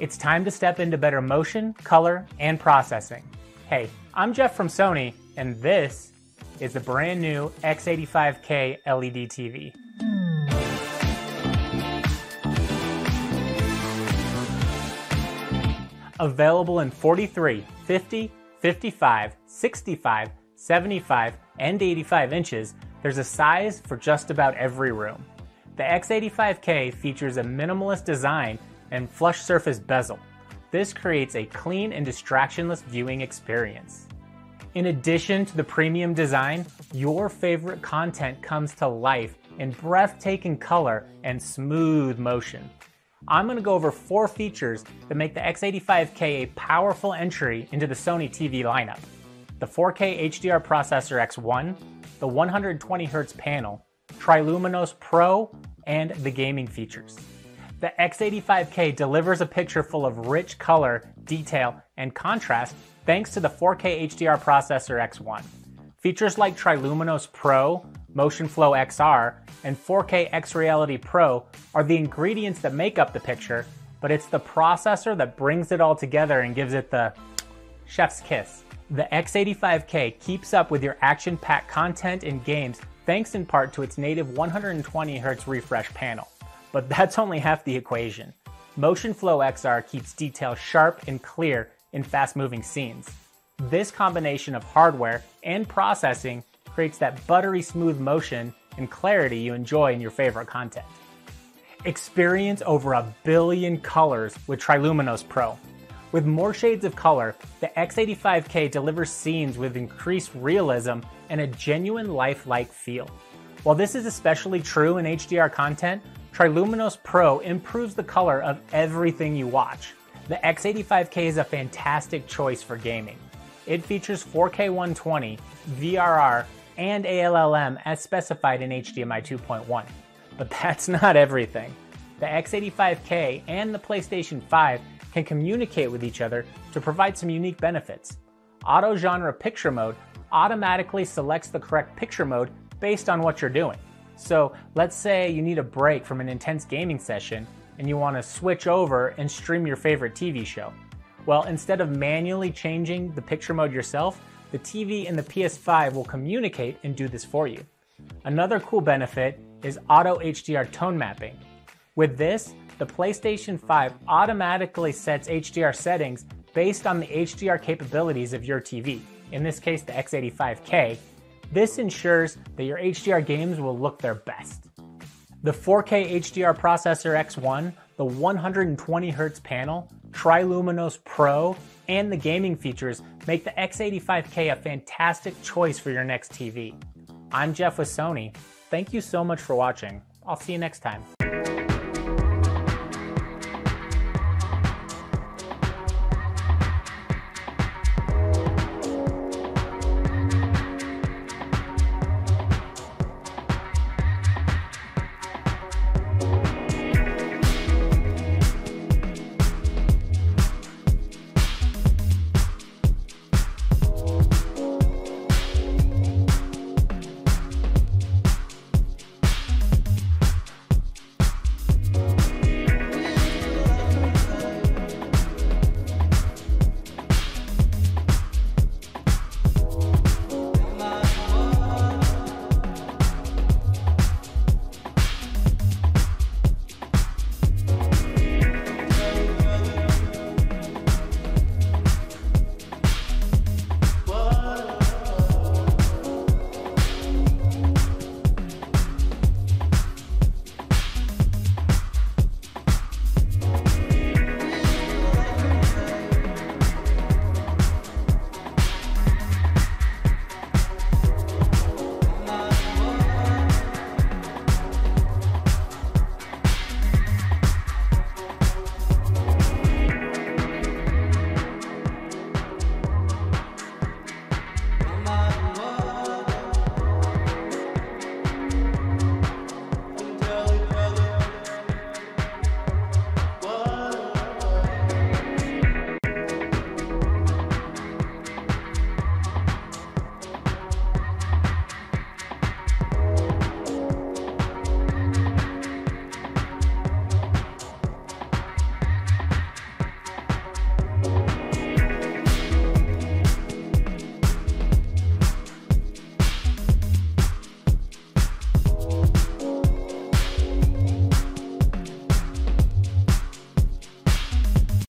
It's time to step into better motion, color, and processing. Hey, I'm Jeff from Sony, and this is the brand new X85K LED TV. Available in 43, 50, 55, 65, 75, and 85 inches, there's a size for just about every room. The X85K features a minimalist design and flush surface bezel. This creates a clean and distractionless viewing experience. In addition to the premium design, your favorite content comes to life in breathtaking color and smooth motion. I'm going to go over four features that make the X85K a powerful entry into the Sony TV lineup. The 4K HDR processor X1, the 120Hz panel, Triluminos Pro, and the gaming features. The X85K delivers a picture full of rich color, detail, and contrast thanks to the 4K HDR processor X1. Features like Triluminos Pro, Motion Flow XR, and 4K X Reality Pro are the ingredients that make up the picture, but it's the processor that brings it all together and gives it the chef's kiss. The X85K keeps up with your action packed content and games thanks in part to its native 120Hz refresh panel. But that's only half the equation. Motion Flow XR keeps detail sharp and clear in fast moving scenes. This combination of hardware and processing creates that buttery smooth motion and clarity you enjoy in your favorite content. Experience over a billion colors with Triluminos Pro. With more shades of color, the X85K delivers scenes with increased realism and a genuine lifelike feel. While this is especially true in HDR content, Triluminos Pro improves the color of everything you watch. The X85K is a fantastic choice for gaming. It features 4K 120, VRR, and ALLM as specified in HDMI 2.1. But that's not everything. The X85K and the PlayStation 5 can communicate with each other to provide some unique benefits. Auto Genre Picture Mode automatically selects the correct picture mode based on what you're doing. So let's say you need a break from an intense gaming session and you want to switch over and stream your favorite TV show. Well, instead of manually changing the picture mode yourself, the TV and the PS5 will communicate and do this for you. Another cool benefit is auto HDR tone mapping. With this, the PlayStation 5 automatically sets HDR settings based on the HDR capabilities of your TV, in this case the X85K. This ensures that your HDR games will look their best. The 4K HDR processor X1, the 120Hz panel, Triluminos Pro, and the gaming features make the X85K a fantastic choice for your next TV. I'm Jeff with Sony. Thank you so much for watching. I'll see you next time.